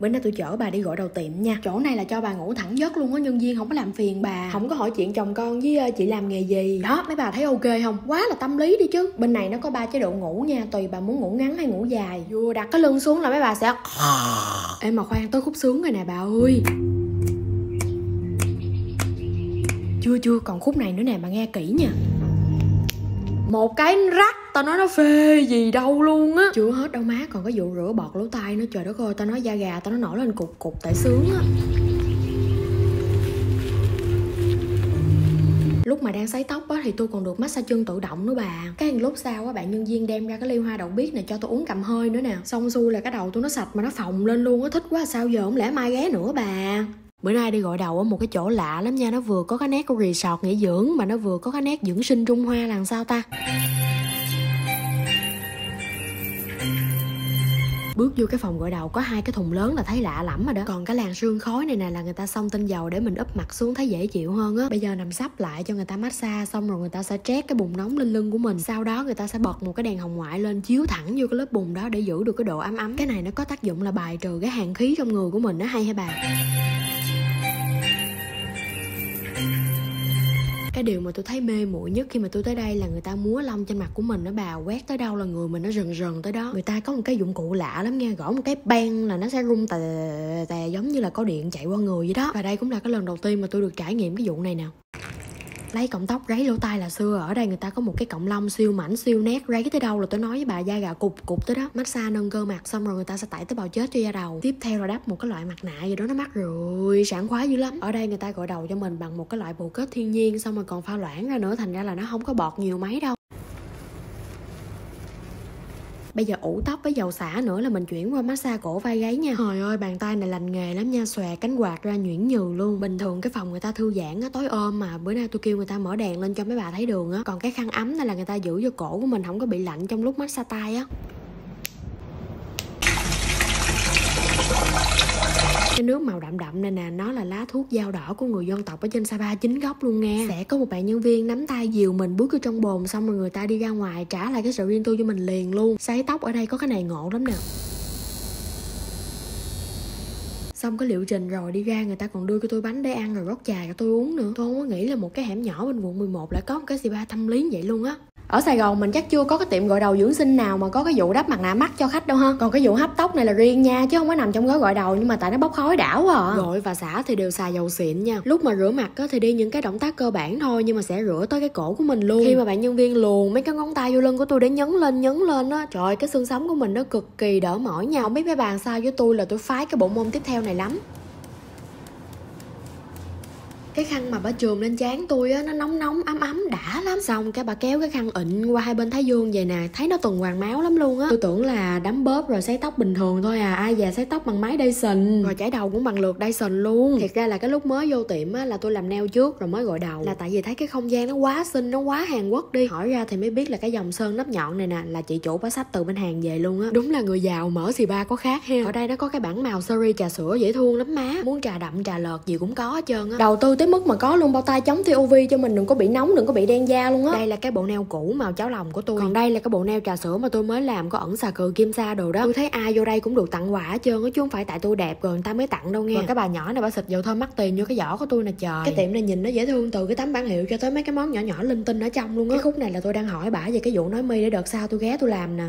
Bữa nay tôi chở bà đi gọi đầu tiệm nha. Chỗ này là cho bà ngủ thẳng giấc luôn á Nhân viên không có làm phiền bà. Không có hỏi chuyện chồng con với ờ, chị làm nghề gì. Đó mấy bà thấy ok không? Quá là tâm lý đi chứ. Bên này nó có ba chế độ ngủ nha Tùy bà muốn ngủ ngắn hay ngủ dài. Vừa đặt cái lưng xuống là mấy bà sẽ Ê mà khoan tới khúc sướng rồi nè bà ơi. Chưa chưa còn khúc này nữa nè bà nghe kỹ nha một cái rắc tao nói nó phê gì đâu luôn á. Chưa hết đâu má, còn cái vụ rửa bọt lỗ tai nữa, trời đất ơi, tao nói da gà, tao nó nổi lên cục cục tại sướng á. Lúc mà đang sấy tóc á, thì tôi còn được massage chân tự động nữa bà. Cái lúc sau á, bạn nhân viên đem ra cái ly hoa đậu biếc này cho tôi uống cầm hơi nữa nè. Xong xuôi là cái đầu tôi nó sạch mà nó phồng lên luôn á, thích quá, sao giờ không lẽ mai ghé nữa bà? Bữa nay đi gọi đầu ở một cái chỗ lạ lắm nha, Nó vừa có cái nét của resort nghỉ dưỡng Mà nó vừa có cái nét dưỡng sinh Trung Hoa làm sao ta? Bước vô cái phòng gội đầu có hai cái thùng lớn là thấy lạ lắm rồi đó. Còn cái làn sương khói này nè là người ta xông tinh dầu để mình úp mặt xuống thấy dễ chịu hơn á. Bây giờ nằm sắp lại cho người ta massage xong rồi người ta sẽ trét cái bùn nóng lên lưng của mình. Sau đó người ta sẽ bật một cái đèn hồng ngoại lên, chiếu thẳng vô cái lớp bùn đó để giữ được cái độ ấm ấm. Cái này nó có tác dụng là bài trừ cái hàn khí trong người của mình nó hay hay bà? Cái điều mà tôi thấy mê muội nhất khi mà tôi tới đây là người ta múa lông trên mặt của mình nó bà. Quét tới đâu là người mình nó rần rần tới đó. Người ta có một cái dụng cụ lạ lắm nha, gõ một cái ban là nó sẽ rung tè tè giống như là có điện chạy qua người vậy đó. Và đây cũng là cái lần đầu tiên mà tôi được trải nghiệm cái vụ này nè lấy cọng tóc ráy lỗ tai là xưa. Ở đây người ta có một cái cọng lông siêu mảnh, siêu nét ráy tới đâu là tôi nói với bà, da gà cục cục tới đó. Massage nâng cơ mặt xong rồi người ta sẽ tẩy tế bào chết cho da đầu. Tiếp theo là đắp một cái loại mặt nạ gì đó nó mắc rồi, sảng khoái dữ lắm. Ở đây người ta gội đầu cho mình bằng một cái loại bồ kết thiên nhiên, xong rồi còn pha loãng ra nữa, thành ra là nó không có bọt nhiều mấy đâu bây giờ ủ tóc với dầu xả nữa là mình chuyển qua massage cổ vai gáy nha. Trời ơi bàn tay này lành nghề lắm nha xòe cánh quạt ra nhuyễn nhừ luôn. Bình thường cái phòng người ta thư giãn á tối ôm mà bữa nay tôi kêu người ta mở đèn lên cho mấy bà thấy đường á. Còn cái khăn ấm này là người ta giữ cho cổ của mình không có bị lạnh trong lúc massage tay á cái nước màu đậm đậm này nè, nó là lá thuốc dao đỏ của người dân tộc ở trên Sapa chính gốc luôn nghe. Sẽ có một bạn nhân viên nắm tay dìu mình bước vô trong bồn, xong rồi người ta đi ra ngoài trả lại cái sợi riêng tư cho mình liền luôn. Sấy tóc ở đây có cái này ngộ lắm nè. Xong cái liệu trình rồi đi ra, người ta còn đưa cho tôi bánh để ăn, rồi rót trà cho tôi uống nữa. Tôi không có nghĩ là một cái hẻm nhỏ bên quận 11 lại có một cái spa tâm lý vậy luôn á ở Sài Gòn mình chắc chưa có cái tiệm gội đầu dưỡng sinh nào mà có cái vụ đắp mặt nạ mắt cho khách đâu ha. Còn cái vụ hấp tóc này là riêng nha chứ không có nằm trong gói gội đầu nhưng mà tại nó bốc khói đảo à. Gội và xả thì đều xài dầu xịn nha. Lúc mà rửa mặt á thì đi những cái động tác cơ bản thôi nhưng mà sẽ rửa tới cái cổ của mình luôn. Khi mà bạn nhân viên luồn mấy cái ngón tay vô lưng của tôi để nhấn lên nhấn lên á trời cái xương sống của mình nó cực kỳ đỡ mỏi nha. Không biết mấy bạn sao với tôi là tôi phái cái bộ môn tiếp theo này lắm cái khăn mà bà trường lên trán tôi á, nó nóng nóng ấm ấm đã lắm. Xong cái bà kéo cái khăn ịn qua hai bên thái dương vậy nè, thấy nó tuần hoàn máu lắm luôn á. Tôi tưởng là đấm bóp rồi sấy tóc bình thường thôi à ai già sấy tóc bằng máy Dyson. Rồi chải đầu cũng bằng lượt Dyson luôn. Thiệt ra là cái lúc mới vô tiệm á, là tôi làm nail trước rồi mới gội đầu. Là tại vì thấy cái không gian nó quá xinh, nó quá Hàn Quốc đi. Hỏi ra thì mới biết là cái dòng sơn nắp nhọn này nè, là chị chủ bá sách từ bên Hàn về luôn á. Đúng là người giàu mở xì ba có khác ha. Ở đây nó có cái bảng màu seri trà sữa dễ thương lắm má. Muốn trà đậm, trà lợt gì cũng có hết trơn á. Đầu tư tới mức mà có luôn bao tay chống tia UV cho mình đừng có bị nóng đừng có bị đen da luôn á. Đây là cái bộ nail cũ màu cháo lòng của tôi. Còn đây là cái bộ nail trà sữa mà tôi mới làm có ẩn xà cừ kim sa đồ đó. Tôi thấy ai vô đây cũng được tặng quà hết trơn á chứ không phải tại tôi đẹp rồi người ta mới tặng đâu nghe. Còn cái bà nhỏ này bà xịt dầu thơm mắc tiền vô cái giỏ của tôi nè trời. Cái tiệm này nhìn nó dễ thương từ cái tấm bản hiệu cho tới mấy cái món nhỏ nhỏ linh tinh ở trong luôn á. Cái khúc này là tôi đang hỏi bả về cái vụ nói mi để đợt sau tôi ghé tôi làm nè